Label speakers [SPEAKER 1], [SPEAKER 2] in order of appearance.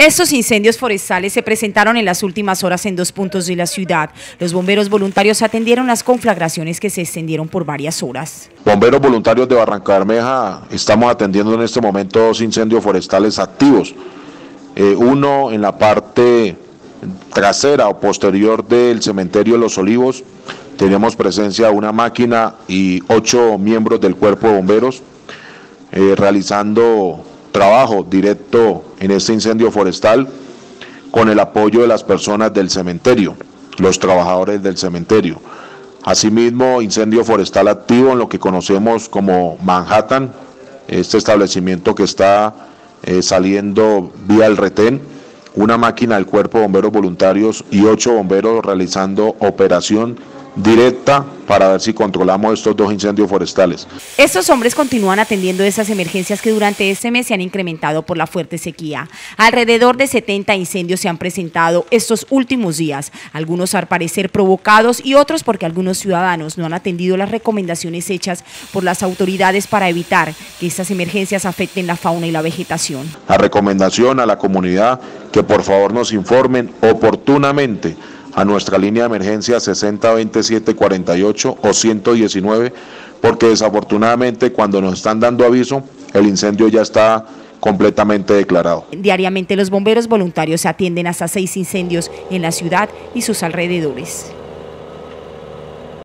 [SPEAKER 1] Estos incendios forestales se presentaron en las últimas horas en dos puntos de la ciudad. Los bomberos voluntarios atendieron las conflagraciones que se extendieron por varias horas.
[SPEAKER 2] Bomberos voluntarios de Barranca Bermeja estamos atendiendo en este momento dos incendios forestales activos. Eh, uno en la parte trasera o posterior del cementerio Los Olivos. Teníamos presencia de una máquina y ocho miembros del cuerpo de bomberos eh, realizando trabajo directo en este incendio forestal con el apoyo de las personas del cementerio, los trabajadores del cementerio. Asimismo, incendio forestal activo en lo que conocemos como Manhattan, este establecimiento que está eh, saliendo vía el retén, una máquina del Cuerpo de Bomberos Voluntarios y ocho bomberos realizando operación directa para ver si controlamos estos dos incendios forestales.
[SPEAKER 1] Estos hombres continúan atendiendo esas emergencias que durante este mes se han incrementado por la fuerte sequía. Alrededor de 70 incendios se han presentado estos últimos días, algunos al parecer provocados y otros porque algunos ciudadanos no han atendido las recomendaciones hechas por las autoridades para evitar que estas emergencias afecten la fauna y la vegetación.
[SPEAKER 2] La recomendación a la comunidad que por favor nos informen oportunamente a nuestra línea de emergencia 602748 o 119, porque desafortunadamente cuando nos están dando aviso, el incendio ya está completamente declarado.
[SPEAKER 1] Diariamente los bomberos voluntarios atienden hasta seis incendios en la ciudad y sus alrededores.